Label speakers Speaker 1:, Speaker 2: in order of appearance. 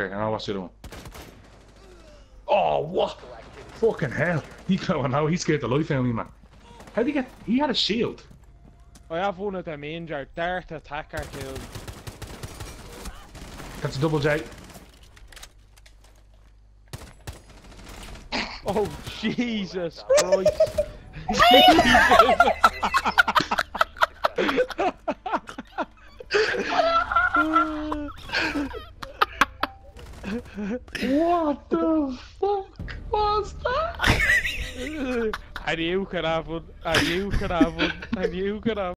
Speaker 1: Okay, I know what's the other one. Oh, what? Fucking hell. He going now, he scared the life out of me, man. How'd he get. He had a shield.
Speaker 2: I have one of them injured. Dart attacker too.
Speaker 1: That's a double J.
Speaker 2: Oh Jesus Christ!
Speaker 1: What the fuck was that?
Speaker 2: I knew could have one. I knew could have one. I knew could have.